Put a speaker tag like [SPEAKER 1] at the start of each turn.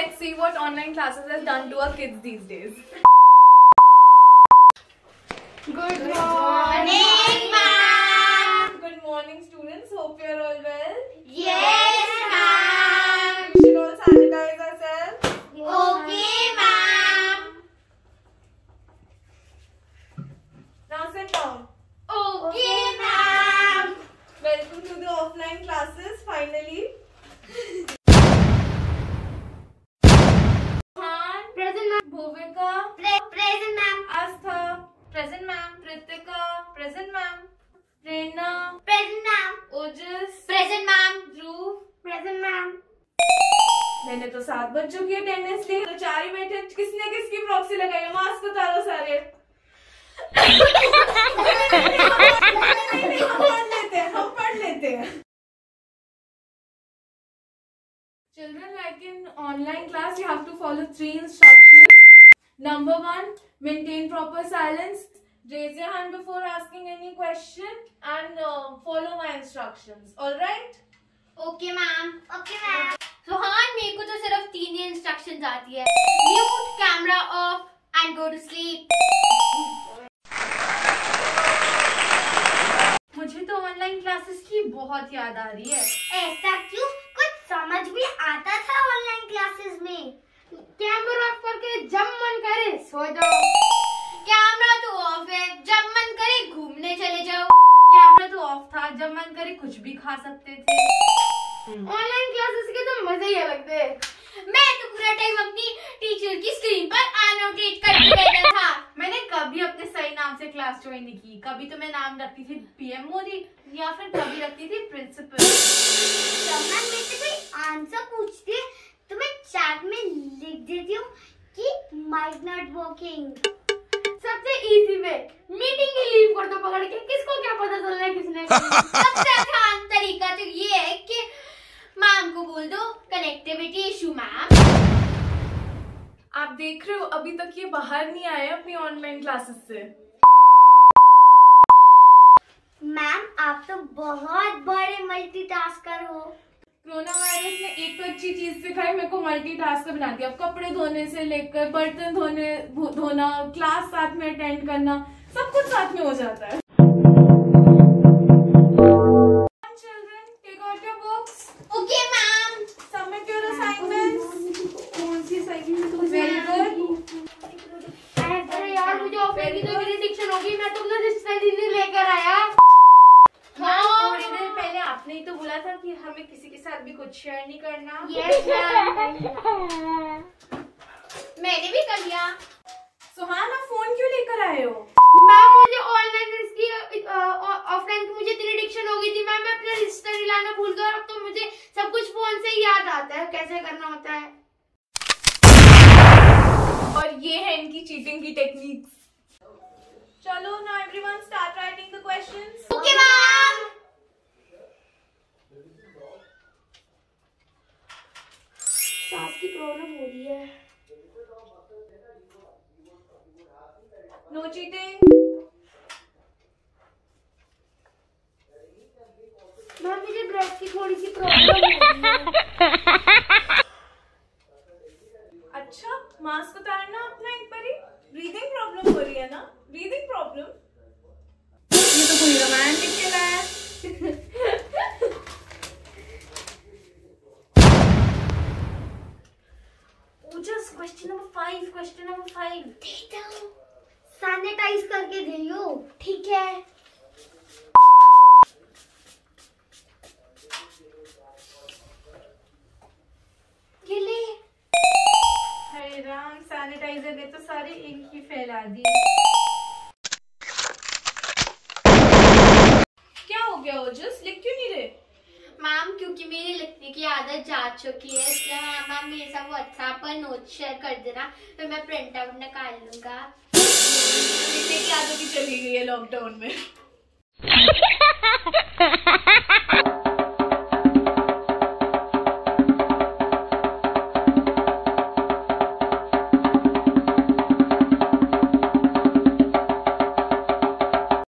[SPEAKER 1] let's see what online classes has done to our kids these days.
[SPEAKER 2] Good
[SPEAKER 3] morning,
[SPEAKER 1] ma'am. Good morning, students. Hope you're all well. सात बज चुकी है tennis के तो चार ही बैठे। किसने किसकी प्रॉक्सी लगाई? है मास्क उतारो सारे online class you have to follow three instructions number one maintain proper silence raise your hand before asking any question and follow my instructions alright
[SPEAKER 3] Okay, ma'am. Okay, ma'am. हाँ मेरे को तो सिर्फ़ तीन ही इंस्ट्रक्शंस आती है mute camera off and go to sleep
[SPEAKER 2] मुझे तो ऑनलाइन क्लासेस की बहुत याद आ रही है।
[SPEAKER 3] ऐसा क्यों? कुछ समझ भी आता था ऑनलाइन क्लासेस में।
[SPEAKER 2] कैमरा ऑफ़ करके जब मन करे सो जाओ।
[SPEAKER 3] कैमरा तो ऑफ़ है। जब मन करे घूमने चले जाओ।
[SPEAKER 2] कैमरा तो ऑफ़ था। जब मन करे कुछ भी खा सकते थे। ऑनलाइन क्लासेस के तो मज़े ही अलग थे।
[SPEAKER 3] मैं तो पूरा टाइम अपनी टीचर की स्क्रीन पर एनोटेट करते रहता था।
[SPEAKER 2] मैंने कभी अपने सही नाम से क्लास ज्वाइन नहीं की। कभी तो मैं नाम रखती थी पीएम मोदी या फिर कभी रखती थी प्रिंसिपल
[SPEAKER 3] समन मेरे से कोई आंसर पूछती है? तो मैं चैट में लिख देती हूँ कि माइक नॉट वर्किंग
[SPEAKER 2] सबसे इजी वे मीटिंग की लीव कर दो पकड़ के किसको क्या पता चल रहा है किसने
[SPEAKER 3] सबसे आसान तरीका तो ये है कि मैम को बोल दो कनेक्टिविटी इशू मैम।
[SPEAKER 1] आप देख रहे हो अभी तक ये बाहर नहीं आए अपनी ऑनलाइन क्लासेस से।
[SPEAKER 3] मैम आप तो बहुत बड़े मल्टीटास्कर हो।
[SPEAKER 1] कोरोना वायरस ने एक तो अच्छी चीज़ सिखाई मेरे को मल्टीटास्कर बना दिया। कपड़े धोने से लेकर बर्तन धोने धोना क्लास साथ में अटेंड करना सब कुछ साथ में हो जाता है।
[SPEAKER 2] साथ भी कुछ शेयर नहीं करना।
[SPEAKER 3] यस मैम मैंने भी कर लिया।
[SPEAKER 1] सुहान आप फ़ोन क्यों लेकर आए हो?
[SPEAKER 2] मैम मुझे ऑनलाइन इसकी ऑफलाइन की मुझे इतनी एडिक्शन हो गई थी मैम। मैं अपना रजिस्टर हिलाना भूल गया और अब तो मुझे सब कुछ फ़ोन से ही याद आता है कैसे करना होता है।
[SPEAKER 1] और ये है इनकी चीटिंग की टेक्निक चलो now everyone start writing the questions
[SPEAKER 3] okay ma'am
[SPEAKER 2] सांस की प्रॉब्लम हो रही है।
[SPEAKER 1] no cheating
[SPEAKER 2] मैम मुझे ब्रेथ की थोड़ी सी प्रॉब्लम हो रही है।
[SPEAKER 1] अच्छा मास्क उतारना अपना एक बारी। ब्रीदिंग प्रॉब्लम हो रही है ना? ब्रीदिंग प्रॉब्लम ये तो कोई रोमांटिक खेला है।
[SPEAKER 2] क्वेश्चन नंबर फाइव
[SPEAKER 3] सैनिटाइज करके दियो ठीक है
[SPEAKER 2] सैनिटाइजर ने तो सारे इंक ही फैला दी
[SPEAKER 1] क्या हो गया, ओजस? लिख क्यों नहीं रहे?
[SPEAKER 3] मैम क्योंकि मेरी लिखने की आदत जा चुकी है इसलिए मैम मैम मेरे साथ व्हाट्सएप पर नोट शेयर कर देना फिर मैं प्रिंट आउट निकाल लूँगा।
[SPEAKER 1] लिखने की आदत ही चली गई है लॉकडाउन में।